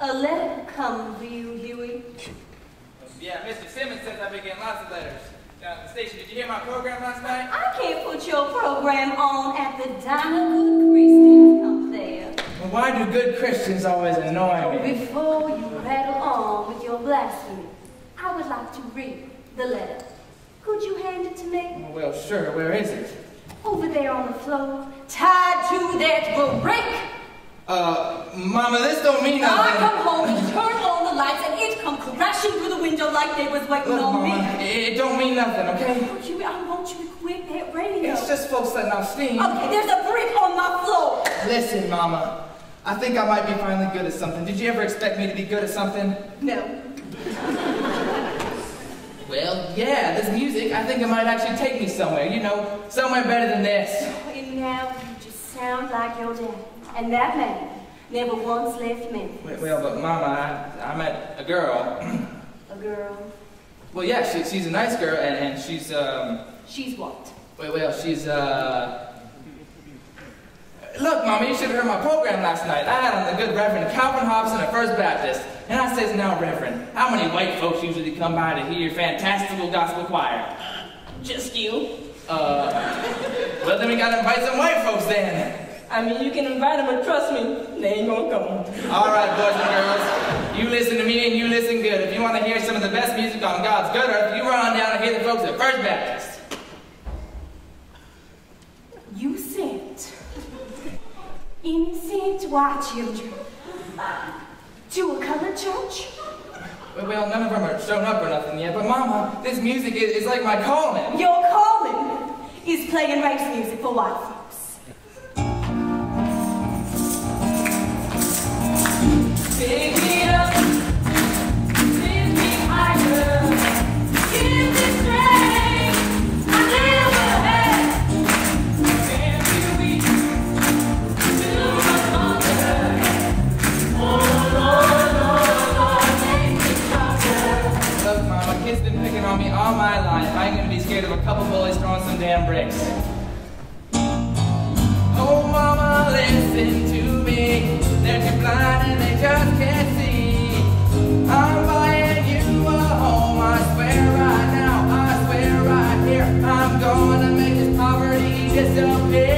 A letter come for you, Huey. Yeah, Mr. Simmons says I've been getting lots of letters. Uh, Down at the station, did you hear my program last night? I can't put your program on at the Diner Good Christians up there. Well, why do good Christians always annoy me? Before you rattle on with your blasphemy, I would like to read the letter. Could you hand it to me? Well, sure. Where is it? Over there on the floor, tied to that brick. Uh, Mama, this don't mean nothing. I come home and turn on the lights and it come crashing through the window like they was waiting Look, on Mama, me. it don't mean nothing, okay? You, I want you to quit that radio. It's just folks letting off steam. Okay, there's a brick on my floor. Listen, Mama, I think I might be finally good at something. Did you ever expect me to be good at something? No. Well, yeah, this music, I think it might actually take me somewhere, you know, somewhere better than this. And now you just sound like your dad. And that man never once left Memphis. Well, but Mama, I, I met a girl. A girl. Well, yeah, she, she's a nice girl, and, and she's, um, She's what? well, well, she's, uh... Look, Mama, you should have heard my program last night. I had on the good Reverend Calvin Hobson at First Baptist. And I says, now, Reverend, how many white folks usually come by to hear your fantastical gospel choir? Just you. Uh, well, then we gotta invite some white folks then. I mean, you can invite them, but trust me, they ain't gonna come. All right, boys and girls, you listen to me and you listen good. If you want to hear some of the best music on God's good earth, you run on down and hear the folks at First Baptist. You sent innocent white children to a colored church? Well, well, none of them are shown up or nothing yet, but Mama, this music is, is like my calling. Your calling is playing race music for white all my life. I gonna be scared of a couple bullies throwing some damn bricks. Disappear.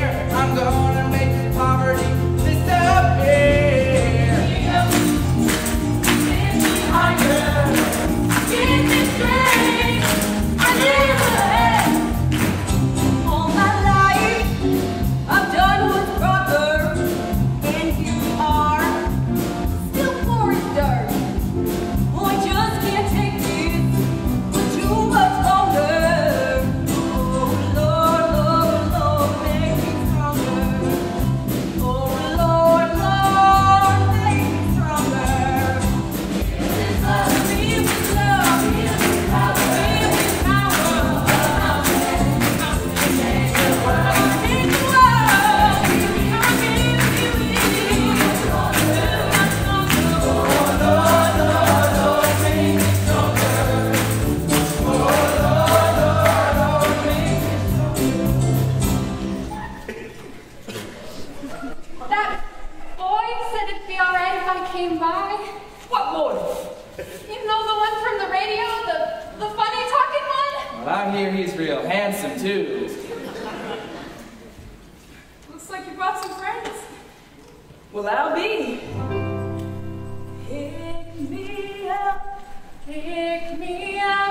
hear he's real handsome, too. Looks like you brought some friends. Well, I'll be. Pick me up, pick me up.